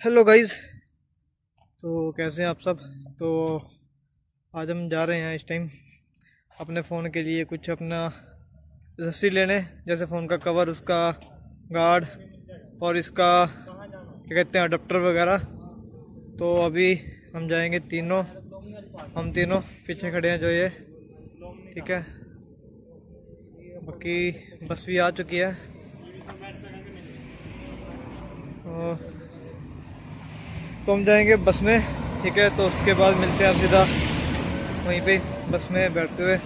Hello guys तो कैसे हैं आप सब? तो आज हम जा रहे हैं इस टाइम अपने फ़ोन के लिए कुछ अपना रस्सी लेने, जैसे फ़ोन का कवर उसका गार्ड और इसका, क्या कहते हैं अडप्टर वगैरह। तो अभी हम जाएँगे तीनों, हम तीनों पीछे खड़े हैं जो ये, ठीक है? बाकी बस भी आ चुकी है। और तो हम जाएँगे बस में ठीक है? तो उसके बाद मिलते हैं आप सीधा वहीं पे बस में बैठते हुए।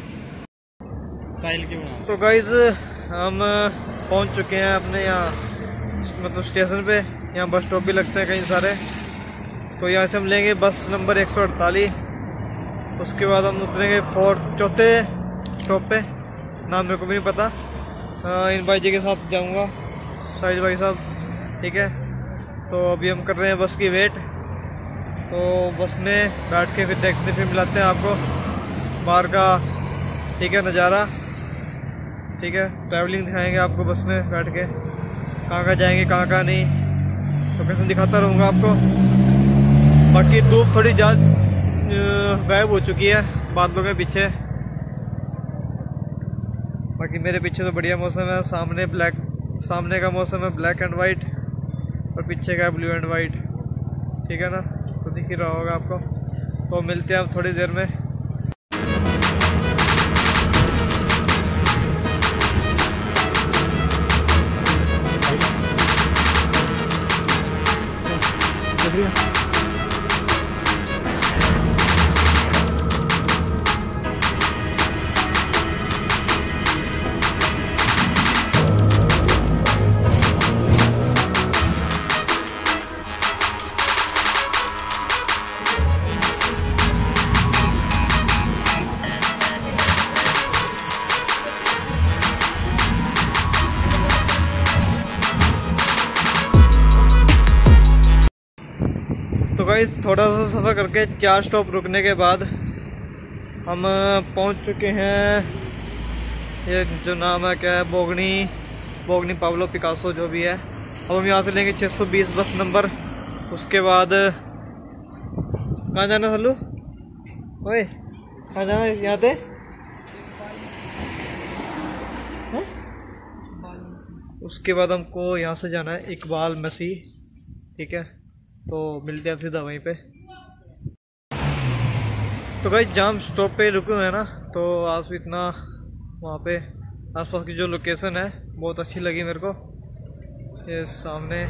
साहिल की तो गाइज़ हम पहुँच चुके हैं अपने यहाँ मतलब स्टेशन पे। यहाँ बस स्टॉप भी लगते हैं कई सारे। तो यहाँ से हम लेंगे बस नंबर 148 उसके बाद हम उतरेंगे फोर्थ चौथे स्टॉप पे। नाम मेरे को भी नहीं पता। आ, इन भाई जी के साथ जाऊँगा साहिल भाई साहब ठीक है? तो अभी हम कर रहे हैं बस की वेट तो बस में बैठ के फिर देखते, फिर मिलाते हैं आपको। बाहर का, ठीक है, नज़ारा। ठीक है ट्रैवलिंग दिखाएँगे आपको बस में बैठ के। कहाँ कहाँ जाएँगे, कहाँ कहाँ नहीं। लोकेशन दिखाता रहूँगा आपको। बाकी धूप थोड़ी ज़्यादा गायब हो चुकी है, बादलों के पीछे। बाकी मेरे पीछे तो बढ़िया मौसम है। सामने ब्लैक सामने का मौसम है ब्लैक एंड वाइट और पीछे का ब्लू एंड वाइट ठीक है ना? तो दिख ही रहा होगा आपको। तो मिलते हैं अब थोड़ी देर में। तो गाइस थोड़ा सा सफ़र करके चार स्टॉप रुकने के बाद हम पहुँच चुके हैं। ये जो नाम है, क्या है, बोगनी बोगनी पावलो पिकासो जो भी है। अब हम यहाँ से लेंगे 620 बस नंबर। उसके बाद, कहाँ जाना सलू ओए, कहाँ जाना यहाँ से? उसके बाद हमको यहाँ से जाना है इकबाल मसीह, ठीक है? तो मिलते हैं सीधा वहीं पे। तो भाई जाम स्टॉप पे रुके हुए हैं ना तो आप इतना वहाँ पे आसपास की जो लोकेशन है, बहुत अच्छी लगी मेरे को। ये सामने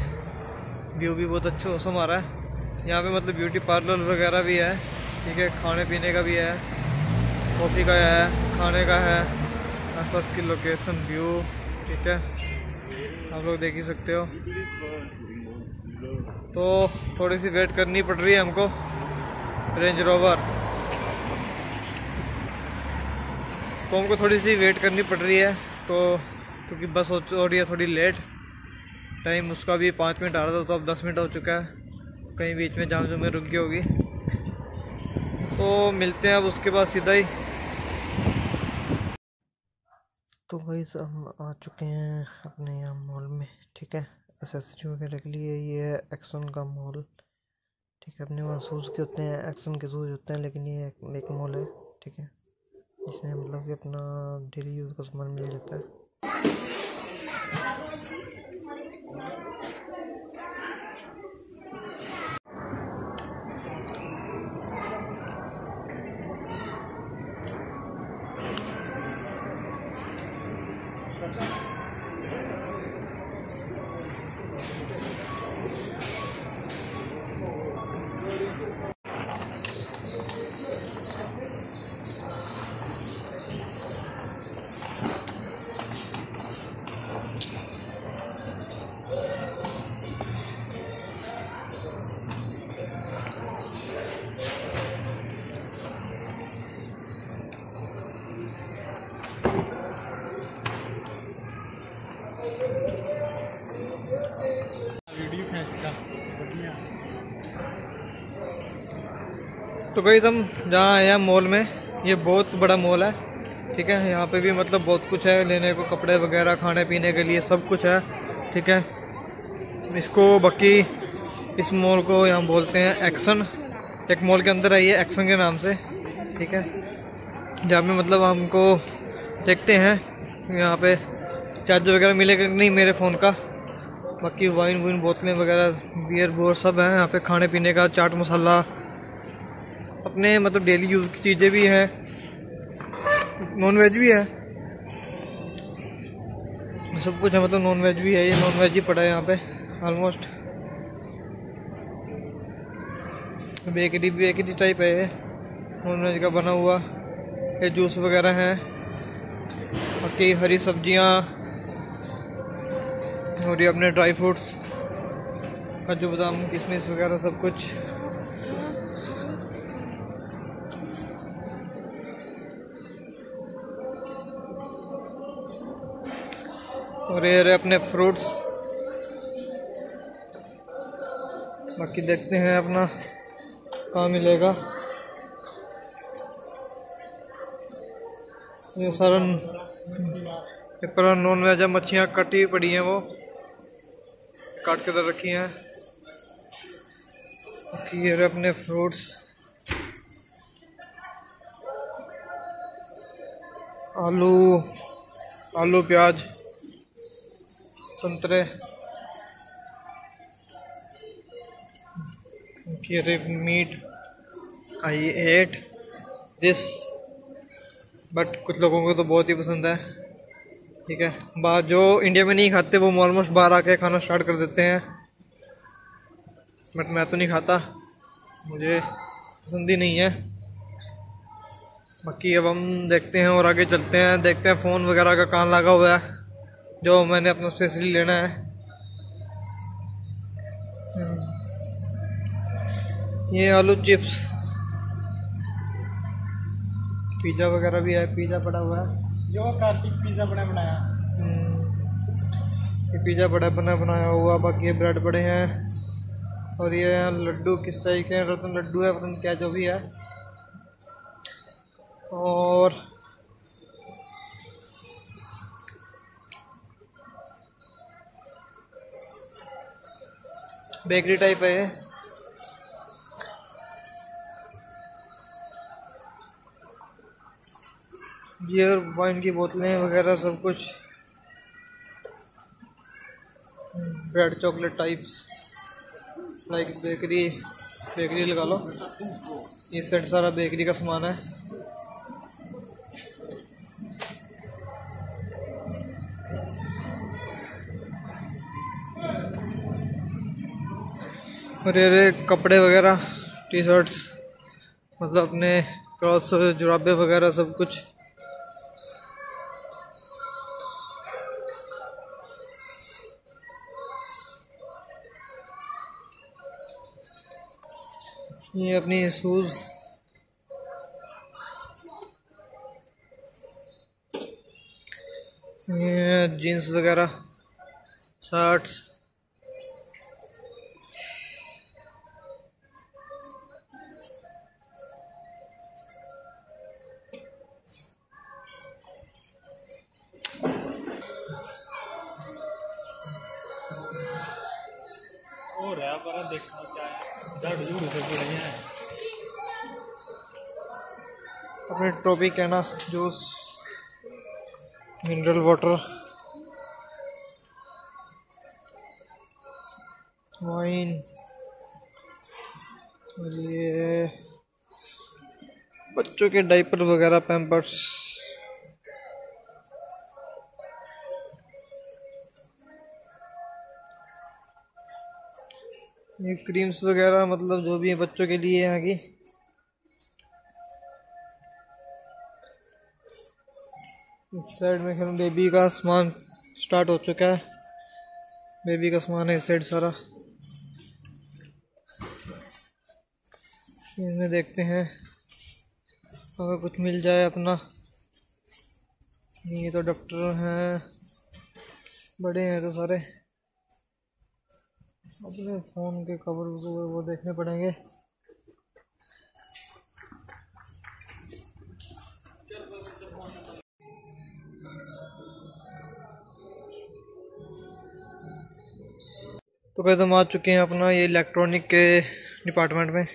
व्यू भी बहुत अच्छा मौसम आ रहा है। यहाँ पे मतलब ब्यूटी पार्लर वगैरह भी है, ठीक है, खाने पीने का भी है कॉफ़ी का है, खाने का है, आसपास की लोकेशन व्यू ठीक है। आप लोग देख ही सकते हो। तो थोड़ी सी वेट करनी पड़ रही है हमको। रेंज रोवर तो हमको थोड़ी सी वेट करनी पड़ रही है तो क्योंकि बस हो रही है थोड़ी लेट टाइम उसका भी पाँच मिनट आ रहा था तो अब दस मिनट हो चुका है। कहीं बीच में जाम जो में रुक गई होगी। तो मिलते हैं अब उसके बाद सीधा ही। तो भाई हम आ चुके हैं अपने यहाँ मॉल में, ठीक है? एसेसरी वगैरह के लिए ये है एक्सन का मॉल ठीक है अपने वहाँ शूज़ के होते हैं एक्सन के शूज़ होते हैं लेकिन ये एक, मॉल है ठीक है। जिसमें मतलब कि अपना डेली यूज़ का सामान मिल जाता है। वीडियो तो गई हम जहाँ आए हैं मॉल में, ये बहुत बड़ा मॉल है, ठीक है? यहाँ पे भी मतलब बहुत कुछ है, लेने को कपड़े वगैरह, खाने पीने के लिए सब कुछ है, ठीक है? इसको बाकी इस मॉल को यहाँ बोलते हैं एक्शन एक मॉल के अंदर आई है एक्शन के नाम से, ठीक है? जहाँ पे मतलब हमको देखते हैं, यहाँ पे चार्जर वगैरह मिलेगा नहीं मेरे फ़ोन का? बाकी वाइन वाइन बोतलें वगैरह बियर बोर सब हैं, यहाँ पे खाने पीने का, चाट मसाला अपने मतलब डेली यूज़ की चीज़ें भी हैं नॉन वेज भी है। सब कुछ है मतलब नॉन वेज भी है, ये नॉन वेज ही पड़ा है यहाँ पे ऑलमोस्ट बेकरी बेकरी टाइप है ये नॉन वेज का बना हुआ। ये जूस वगैरह हैं, बाकी हरी सब्ज़ियाँ, और ये अपने ड्राई फ्रूट्स काजू बादाम, किशमिश वगैरह सब कुछ। और ये रहे अपने फ्रूट्स। बाकी देखते हैं अपना कहाँ मिलेगा। ये सारा ये पूरा नॉन वेज मच्छियाँ कटी पड़ी हैं वो। काट के दर रखी हैं। बाकी ये रहे अपने फ्रूट्स। आलू आलू प्याज। संतरे अरे meat I ate this but कुछ लोगों को तो बहुत ही पसंद है। ठीक है। बाहर जो इंडिया में नहीं खाते, वो ऑलमोस्ट बाहर आके खाना स्टार्ट कर देते हैं। बट मैं तो नहीं खाता। मुझे पसंद ही नहीं है। बाकी अब हम देखते हैं और आगे चलते हैं। देखते हैं फ़ोन वगैरह का कान लगा हुआ है। जो मैंने अपना स्पेशली लेना है। ये आलू चिप्स पिज़्ज़ा वगैरह भी है पिज़्ज़ा पड़ा हुआ है। जो कार्तिक पिज्जा बना बनाया। हम्म, ये पिज़्ज़ा बड़ा बना बनाया हुआ बाकी ये ब्रेड बड़े हैं। और ये लड्डू किस टाइप के रतन लड्डू है पता क्या जो भी है। और बेकरी टाइप है बियर वाइन की बोतलें वगैरह सब कुछ। Bread chocolate types like bakery bakery लगा लो। ये सेट सारा बेकरी का सामान है। और ये कपड़े वगैरह टी शर्ट्स मतलब अपने क्रॉस जुराबे वगैरह सब कुछ। ये अपनी शूज़ जीन्स वगैरह शर्ट्स पर देखना क्या है झड़ झूड़ से पूरे हैं। अपने टॉपिक है ना जूस मिनरल वाटर वाइन और ये बच्चों के डाइपर वगैरह पैम्पर्स ये क्रीम्स वगैरह मतलब जो भी है बच्चों के लिए यहाँ की। इस साइड में खेल बेबी का सामान स्टार्ट हो चुका है। बेबी का सामान है इस साइड सारा। इसमें देखते हैं। अगर कुछ मिल जाए अपना। ये तो डॉक्टर हैं। बड़े हैं तो सारे। अपने फ़ोन के कवर ववर वो देखने पड़ेंगे। तो कैसे हम आ चुके हैं अपना ये इलेक्ट्रॉनिक के डिपार्टमेंट में।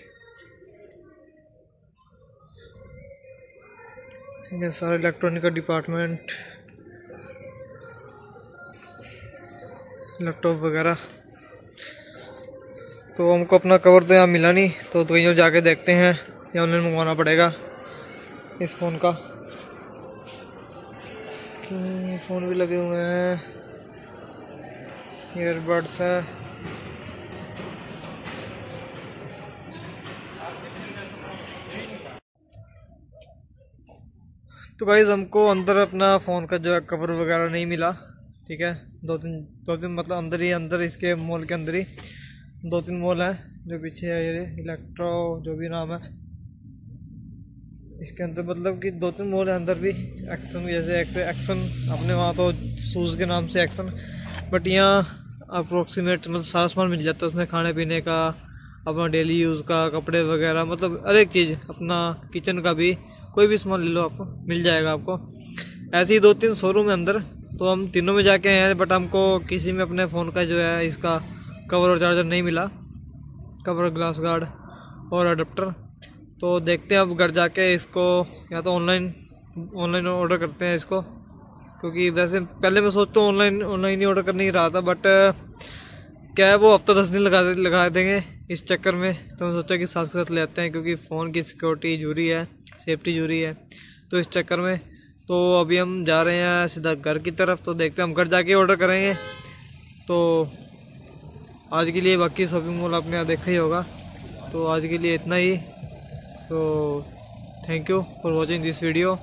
ये सारा इलेक्ट्रॉनिक का डिपार्टमेंट, लैपटॉप वगैरह। तो हमको अपना कवर तो यहाँ मिला नहीं तो कहीं जाके देखते हैं, या ऑनलाइन मंगवाना पड़ेगा इस फ़ोन का। फ़ोन भी लगे हुए हैं। ईयरबड्स हैं। तो भाई हमको अंदर अपना फ़ोन का जो है कवर वगैरह नहीं मिला, ठीक है? दो तीन दो तीन मतलब अंदर ही, अंदर इसके मॉल के अंदर ही। दो तीन मॉल हैं, जो पीछे है ये इलेक्ट्रो, जो भी नाम है। इसके अंदर मतलब कि दो तीन मॉल है, अंदर भी एक्सन जैसे एक एक्सन अपने वहाँ तो शूज़ के नाम से एक्शन बट यहाँ अप्रोक्सीमेट मतलब सारा सामान मिल जाता है उसमें खाने पीने का, अपना डेली यूज़ का, कपड़े वगैरह मतलब हर एक चीज़, अपना किचन का भी, कोई भी सामान ले लो आपको, मिल जाएगा आपको। ऐसे ही दो तीन शोरूम है अंदर तो हम तीनों में जाके हैं बट हमको किसी में अपने फ़ोन का जो है, इसका कवर और चार्जर नहीं मिला। कवर ग्लास गार्ड और अडप्टर तो देखते हैं अब घर जाके इसको या तो ऑनलाइन ऑनलाइन ऑर्डर करते हैं इसको। क्योंकि वैसे पहले मैं सोचता हूँ ऑनलाइन ऑनलाइन ही ऑर्डर कर नहीं रहा था बट क्या है वो हफ़्ता दस दिन लगा लगा देंगे इस चक्कर में। तो मैं सोचा कि साथ के साथ ले आते हैं, क्योंकि फ़ोन की सिक्योरिटी ज़रूरी है सेफ्टी ज़रूरी है। तो इस चक्कर में तो अभी हम जा रहे हैं सीधा घर की तरफ़। तो देखते हैं हम घर जाके ऑर्डर करेंगे। तो आज के लिए बाकी शॉपिंग मॉल आपने यहाँ देखा ही होगा। तो आज के लिए इतना ही। तो thank you for watching this video